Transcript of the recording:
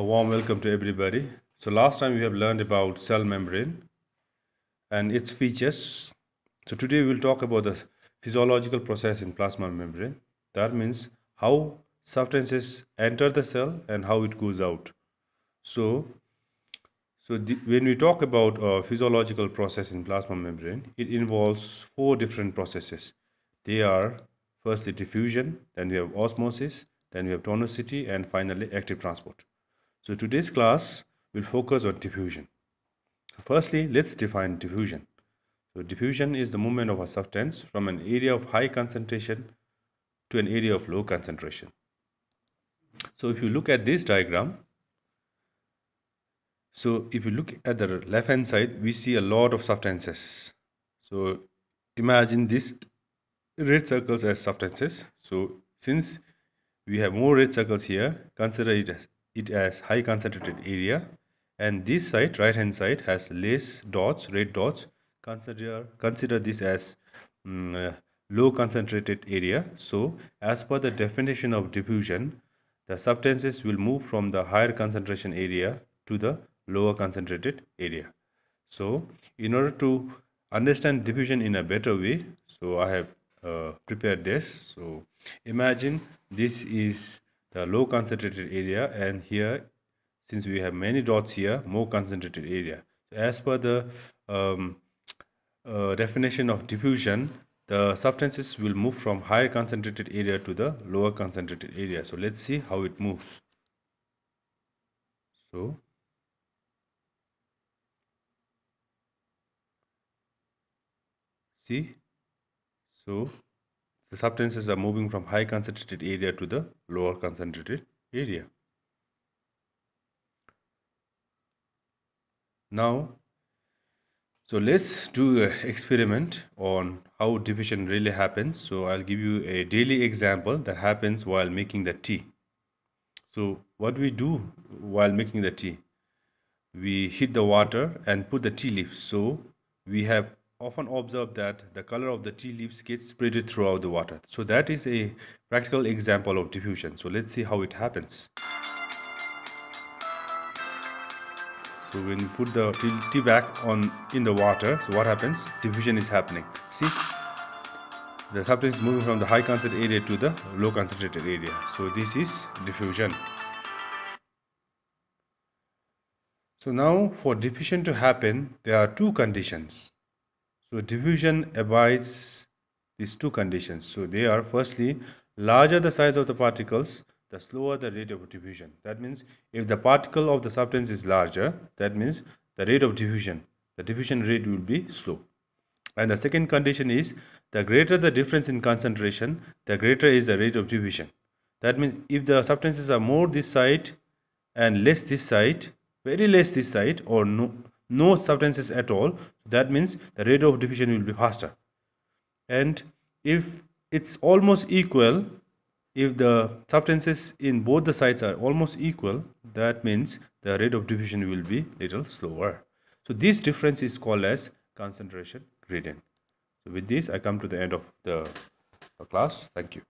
A warm welcome to everybody. So last time we have learned about cell membrane and its features. So today we'll talk about the physiological process in plasma membrane. That means how substances enter the cell and how it goes out. So, so the, when we talk about a physiological process in plasma membrane, it involves four different processes. They are firstly diffusion, then we have osmosis, then we have tonicity, and finally active transport. So today's class will focus on diffusion. So firstly, let's define diffusion. So diffusion is the movement of a substance from an area of high concentration to an area of low concentration. So if you look at this diagram, so if you look at the left hand side, we see a lot of substances. So imagine these red circles as substances. So since we have more red circles here, consider it as it has high concentrated area and this side right hand side has less dots red dots. Consider consider this as um, low concentrated area. So as per the definition of diffusion the substances will move from the higher concentration area to the lower concentrated area. So in order to understand diffusion in a better way so i have uh, prepared this. So imagine this is the low concentrated area and here since we have many dots here more concentrated area. As per the um, uh, definition of diffusion the substances will move from higher concentrated area to the lower concentrated area. So let's see how it moves. So see? So the substances are moving from high concentrated area to the lower concentrated area. Now, so let's do an experiment on how diffusion really happens. So I'll give you a daily example that happens while making the tea. So what we do while making the tea? We heat the water and put the tea leaves. So we have often observe that the color of the tea leaves gets spread throughout the water. So that is a practical example of diffusion. So let's see how it happens. So when you put the tea, tea bag on in the water, so what happens? Diffusion is happening. See, the substance is moving from the high concentrated area to the low concentrated area. So this is diffusion. So now for diffusion to happen, there are two conditions. So diffusion abides these two conditions. So they are firstly, larger the size of the particles, the slower the rate of diffusion. That means if the particle of the substance is larger, that means the rate of diffusion, the diffusion rate will be slow. And the second condition is the greater the difference in concentration, the greater is the rate of diffusion. That means if the substances are more this side and less this side, very less this side or no, no substances at all. That means the rate of diffusion will be faster. And if it's almost equal if the substances in both the sides are almost equal that means the rate of diffusion will be little slower. So this difference is called as concentration gradient. So with this i come to the end of the class. Thank you